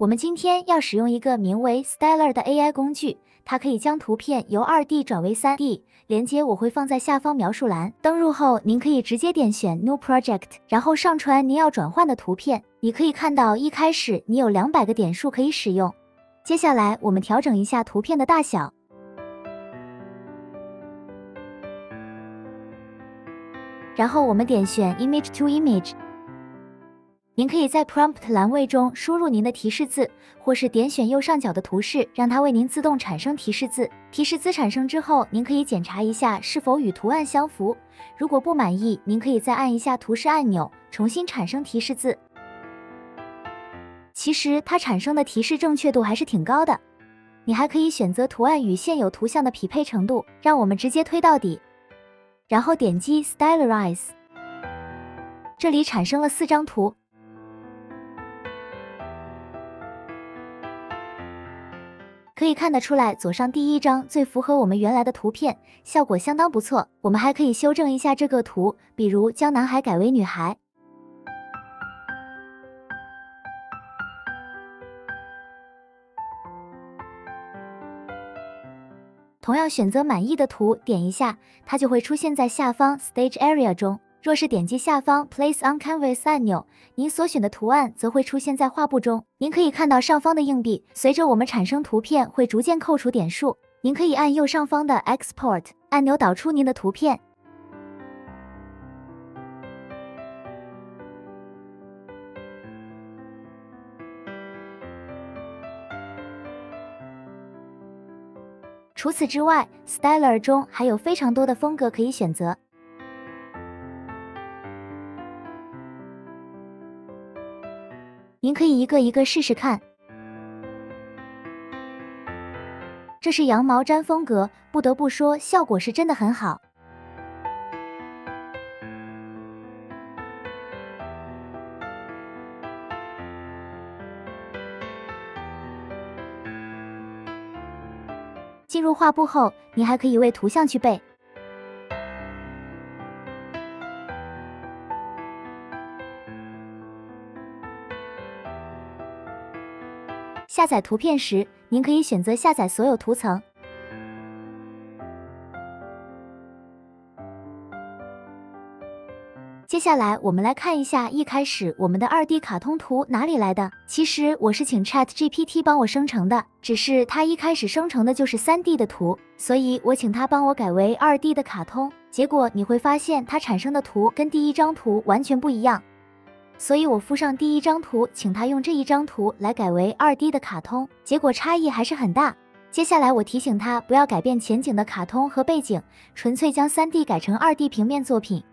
我们今天要使用一个名为 Styler 的 AI 工具，它可以将图片由 2D 转为 3D。连接我会放在下方描述栏。登录后，您可以直接点选 New Project，然后上传您要转换的图片。你可以看到，一开始你有两百个点数可以使用。接下来，我们调整一下图片的大小，然后我们点选 Image to Image。您可以在 Prompt 栏位中输入您的提示字，或是点选右上角的图示，让它为您自动产生提示字。提示字产生之后，您可以检查一下是否与图案相符。如果不满意，您可以再按一下图示按钮，重新产生提示字。其实它产生的提示正确度还是挺高的。你还可以选择图案与现有图像的匹配程度。让我们直接推到底，然后点击 Stylize，这里产生了四张图。可以看得出来，左上第一张最符合我们原来的图片，效果相当不错。我们还可以修正一下这个图，比如将男孩改为女孩。同样选择满意的图，点一下，它就会出现在下方 Stage Area 中。若是点击下方 Place on Canvas 按钮，您所选的图案则会出现在画布中。您可以看到上方的硬币，随着我们产生图片会逐渐扣除点数。您可以按右上方的 Export 按钮导出您的图片。除此之外，Styler 中还有非常多的风格可以选择。您可以一个一个试试看。这是羊毛毡风格，不得不说效果是真的很好。进入画布后，你还可以为图像去背。下载图片时，您可以选择下载所有图层。接下来，我们来看一下一开始我们的二 D 卡通图哪里来的。其实我是请 Chat GPT 帮我生成的，只是它一开始生成的就是三 D 的图，所以我请它帮我改为二 D 的卡通。结果你会发现，它产生的图跟第一张图完全不一样。所以我附上第一张图，请他用这一张图来改为二 D 的卡通，结果差异还是很大。接下来我提醒他不要改变前景的卡通和背景，纯粹将三 D 改成二 D 平面作品，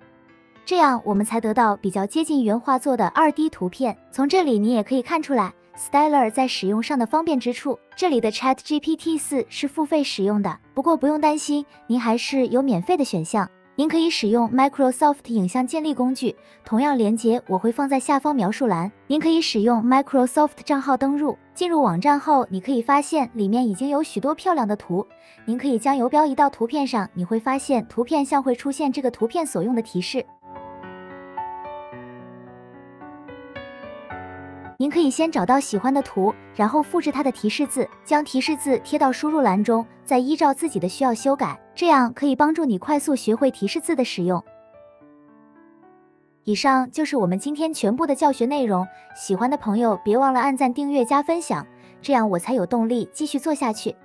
这样我们才得到比较接近原画作的二 D 图片。从这里你也可以看出来，Styler 在使用上的方便之处。这里的 Chat GPT 四是付费使用的，不过不用担心，您还是有免费的选项。您可以使用 Microsoft 影像建立工具，同样连接我会放在下方描述栏。您可以使用 Microsoft 账号登录，进入网站后，你可以发现里面已经有许多漂亮的图。您可以将游标移到图片上，你会发现图片像会出现这个图片所用的提示。您可以先找到喜欢的图，然后复制它的提示字，将提示字贴到输入栏中，再依照自己的需要修改，这样可以帮助你快速学会提示字的使用。以上就是我们今天全部的教学内容，喜欢的朋友别忘了按赞、订阅、加分享，这样我才有动力继续做下去。